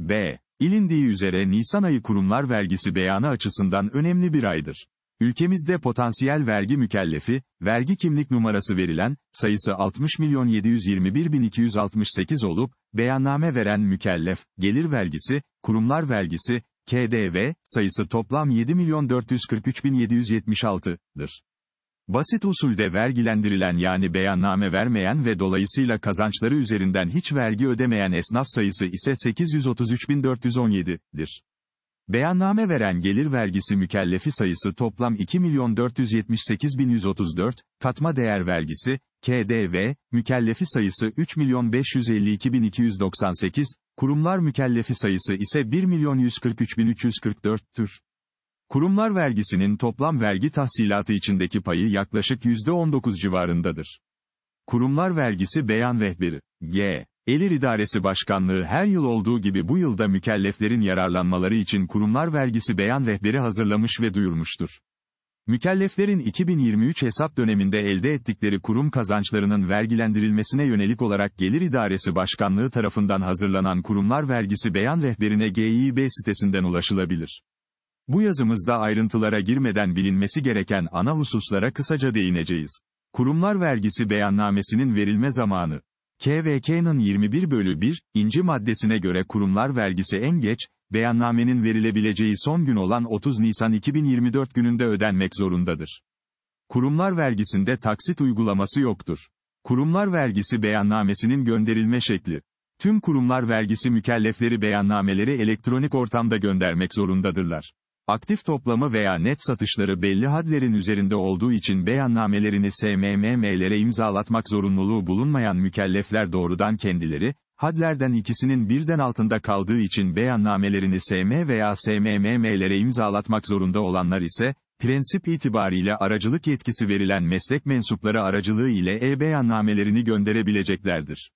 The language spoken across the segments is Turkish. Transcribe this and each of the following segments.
B. İlindiği üzere Nisan ayı kurumlar vergisi beyanı açısından önemli bir aydır. Ülkemizde potansiyel vergi mükellefi, vergi kimlik numarası verilen, sayısı 60.721.268 olup, beyanname veren mükellef, gelir vergisi, kurumlar vergisi, KDV, sayısı toplam 7.443.776'dır. Basit usulde vergilendirilen yani beyanname vermeyen ve dolayısıyla kazançları üzerinden hiç vergi ödemeyen esnaf sayısı ise 833.417'dir. Beyanname veren gelir vergisi mükellefi sayısı toplam 2.478.134, katma değer vergisi, KDV, mükellefi sayısı 3.552.298, kurumlar mükellefi sayısı ise 1.143.344'tür. Kurumlar vergisinin toplam vergi tahsilatı içindeki payı yaklaşık %19 civarındadır. Kurumlar vergisi beyan rehberi, G. Elir İdaresi Başkanlığı her yıl olduğu gibi bu yılda mükelleflerin yararlanmaları için kurumlar vergisi beyan rehberi hazırlamış ve duyurmuştur. Mükelleflerin 2023 hesap döneminde elde ettikleri kurum kazançlarının vergilendirilmesine yönelik olarak Gelir İdaresi Başkanlığı tarafından hazırlanan kurumlar vergisi beyan rehberine GİB sitesinden ulaşılabilir. Bu yazımızda ayrıntılara girmeden bilinmesi gereken ana hususlara kısaca değineceğiz. Kurumlar vergisi beyannamesinin verilme zamanı. KVK'nın 21 bölü 1, inci maddesine göre kurumlar vergisi en geç, beyannamenin verilebileceği son gün olan 30 Nisan 2024 gününde ödenmek zorundadır. Kurumlar vergisinde taksit uygulaması yoktur. Kurumlar vergisi beyannamesinin gönderilme şekli. Tüm kurumlar vergisi mükellefleri beyannameleri elektronik ortamda göndermek zorundadırlar. Aktif toplamı veya net satışları belli hadlerin üzerinde olduğu için beyannamelerini SMM'lere imzalatmak zorunluluğu bulunmayan mükellefler doğrudan kendileri, hadlerden ikisinin birden altında kaldığı için beyannamelerini SM veya SMM'lere imzalatmak zorunda olanlar ise, prensip itibariyle aracılık yetkisi verilen meslek mensupları aracılığı ile e-beyannamelerini gönderebileceklerdir.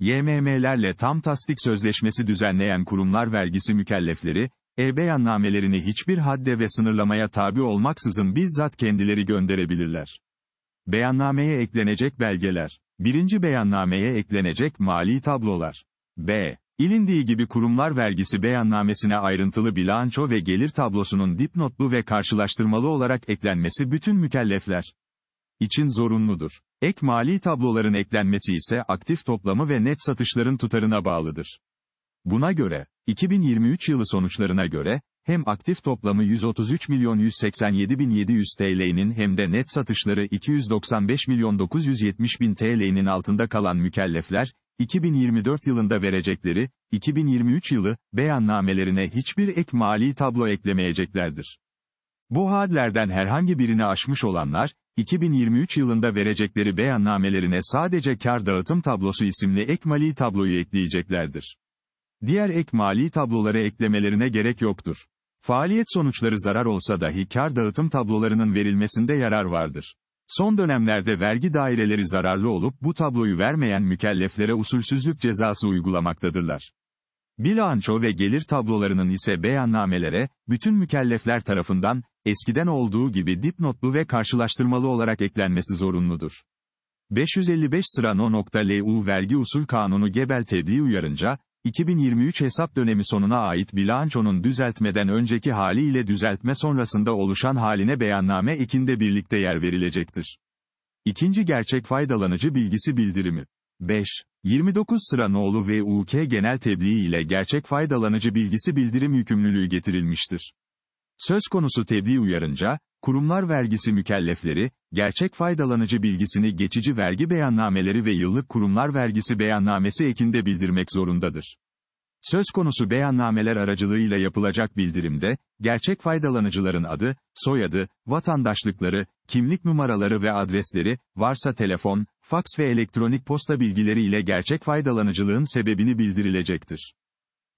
YMM'lerle tam tasdik sözleşmesi düzenleyen kurumlar vergisi mükellefleri, e-beyannamelerini hiçbir hadde ve sınırlamaya tabi olmaksızın bizzat kendileri gönderebilirler. Beyannameye eklenecek belgeler. Birinci beyannameye eklenecek mali tablolar. B. İlindiği gibi kurumlar vergisi beyannamesine ayrıntılı bilanço ve gelir tablosunun dipnotlu ve karşılaştırmalı olarak eklenmesi bütün mükellefler için zorunludur. Ek mali tabloların eklenmesi ise aktif toplamı ve net satışların tutarına bağlıdır. Buna göre, 2023 yılı sonuçlarına göre, hem aktif toplamı 133 milyon 187 bin 700 TL'nin hem de net satışları 295 milyon 970 bin TL'nin altında kalan mükellefler, 2024 yılında verecekleri, 2023 yılı, beyannamelerine hiçbir ek mali tablo eklemeyeceklerdir. Bu hadlerden herhangi birini aşmış olanlar, 2023 yılında verecekleri beyannamelerine sadece kar dağıtım tablosu isimli ek mali tabloyu ekleyeceklerdir. Diğer ek mali tabloları eklemelerine gerek yoktur. Faaliyet sonuçları zarar olsa dahi kar dağıtım tablolarının verilmesinde yarar vardır. Son dönemlerde vergi daireleri zararlı olup bu tabloyu vermeyen mükelleflere usulsüzlük cezası uygulamaktadırlar. Bilanço ve gelir tablolarının ise beyannamelere, bütün mükellefler tarafından, eskiden olduğu gibi dipnotlu ve karşılaştırmalı olarak eklenmesi zorunludur. 555 sıra no.lu vergi usul kanunu gebel tebliğ uyarınca, 2023 hesap dönemi sonuna ait bilançonun düzeltmeden önceki hali ile düzeltme sonrasında oluşan haline beyanname ekinde birlikte yer verilecektir. İkinci gerçek faydalanıcı bilgisi bildirimi. 5. 29 sıra nolu ve UK genel tebliği ile gerçek faydalanıcı bilgisi bildirim yükümlülüğü getirilmiştir. Söz konusu tebliğ uyarınca, kurumlar vergisi mükellefleri, gerçek faydalanıcı bilgisini geçici vergi beyannameleri ve yıllık kurumlar vergisi beyannamesi ekinde bildirmek zorundadır. Söz konusu beyannameler aracılığıyla yapılacak bildirimde, gerçek faydalanıcıların adı, soyadı, vatandaşlıkları, kimlik numaraları ve adresleri, varsa telefon, faks ve elektronik posta bilgileri ile gerçek faydalanıcılığın sebebini bildirilecektir.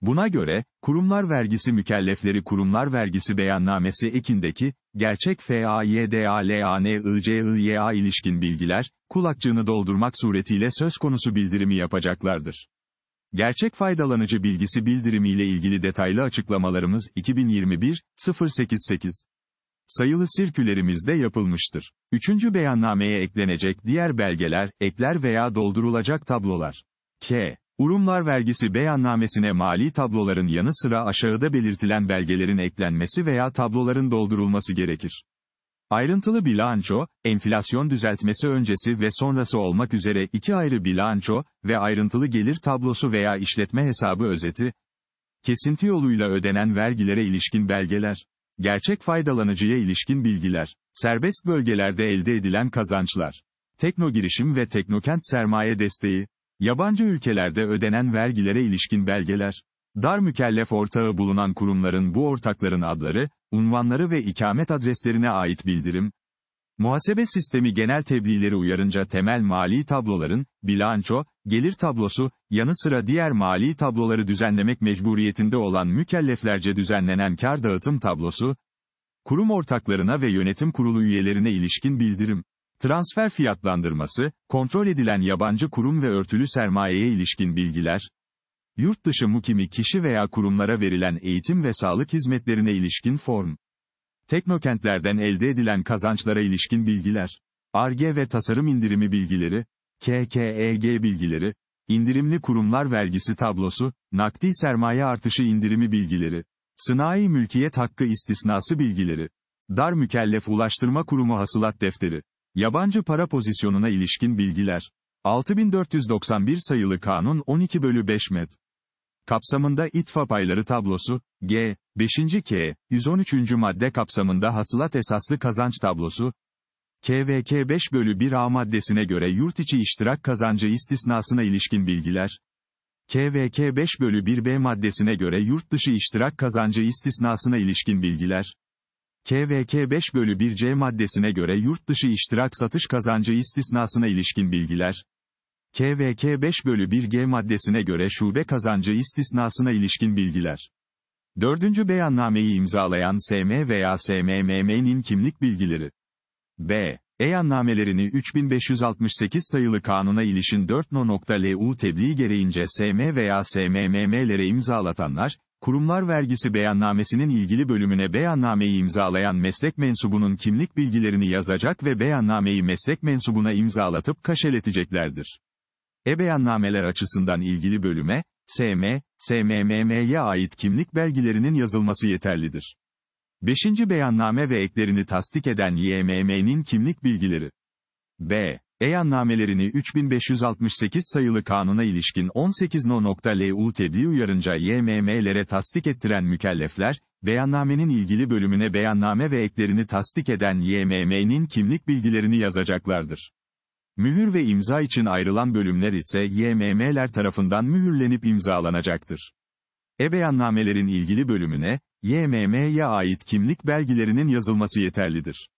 Buna göre, kurumlar vergisi mükellefleri kurumlar vergisi beyannamesi ekindeki, gerçek FAYDALANICIYA ilişkin bilgiler, kulakçığını doldurmak suretiyle söz konusu bildirimi yapacaklardır. Gerçek faydalanıcı bilgisi bildirimiyle ilgili detaylı açıklamalarımız 2021 088 sayılı sirkülerimizde yapılmıştır. Üçüncü beyannameye eklenecek diğer belgeler, ekler veya doldurulacak tablolar. K. Urumlar vergisi beyannamesine mali tabloların yanı sıra aşağıda belirtilen belgelerin eklenmesi veya tabloların doldurulması gerekir. Ayrıntılı bilanço, enflasyon düzeltmesi öncesi ve sonrası olmak üzere iki ayrı bilanço ve ayrıntılı gelir tablosu veya işletme hesabı özeti, kesinti yoluyla ödenen vergilere ilişkin belgeler, gerçek faydalanıcıya ilişkin bilgiler, serbest bölgelerde elde edilen kazançlar, tekno girişim ve teknokent sermaye desteği, yabancı ülkelerde ödenen vergilere ilişkin belgeler, dar mükellef ortağı bulunan kurumların bu ortakların adları, unvanları ve ikamet adreslerine ait bildirim, Muhasebe sistemi genel tebliğleri uyarınca temel mali tabloların, bilanço, gelir tablosu, yanı sıra diğer mali tabloları düzenlemek mecburiyetinde olan mükelleflerce düzenlenen kar dağıtım tablosu, kurum ortaklarına ve yönetim kurulu üyelerine ilişkin bildirim, transfer fiyatlandırması, kontrol edilen yabancı kurum ve örtülü sermayeye ilişkin bilgiler, yurt dışı mukimi kişi veya kurumlara verilen eğitim ve sağlık hizmetlerine ilişkin form, Teknokentlerden elde edilen kazançlara ilişkin bilgiler, ARGE ve tasarım indirimi bilgileri, KKEG bilgileri, indirimli kurumlar vergisi tablosu, nakdi sermaye artışı indirimi bilgileri, sınai mülkiyet hakkı istisnası bilgileri, dar mükellef ulaştırma kurumu hasılat defteri, yabancı para pozisyonuna ilişkin bilgiler, 6491 sayılı kanun 12 bölü 5 met kapsamında itfa payları tablosu, G, 5. K, 113. madde kapsamında hasılat esaslı kazanç tablosu, KVK 5 bölü 1 A maddesine göre yurt içi iştirak kazancı istisnasına ilişkin bilgiler, KVK 5 bölü 1 B maddesine göre yurt dışı iştirak kazancı istisnasına ilişkin bilgiler, KVK 5 bölü 1 C maddesine göre yurt dışı iştirak satış kazancı istisnasına ilişkin bilgiler, KVK 5 bölü 1 G maddesine göre şube kazancı istisnasına ilişkin bilgiler. Dördüncü beyannameyi imzalayan SM veya SMMM'nin kimlik bilgileri. B. Eyannamelerini 3568 sayılı kanuna ilişin 4.lu tebliğ gereğince SM veya SMMM'lere imzalatanlar, kurumlar vergisi beyannamesinin ilgili bölümüne beyannameyi imzalayan meslek mensubunun kimlik bilgilerini yazacak ve beyannameyi meslek mensubuna imzalatıp kaşeleteceklerdir. E-beyannameler açısından ilgili bölüme, SM, SMMM'ye ait kimlik belgelerinin yazılması yeterlidir. 5. Beyanname ve eklerini tasdik eden YMM'nin kimlik bilgileri. B. Eyannamelerini 3568 sayılı kanuna ilişkin 18.lu tebliğ uyarınca YMM'lere tasdik ettiren mükellefler, beyannamenin ilgili bölümüne beyanname ve eklerini tasdik eden YMM'nin kimlik bilgilerini yazacaklardır. Mühür ve imza için ayrılan bölümler ise YMM'ler tarafından mühürlenip imzalanacaktır. E-beyannamelerin ilgili bölümüne, YMM'ye ait kimlik belgelerinin yazılması yeterlidir.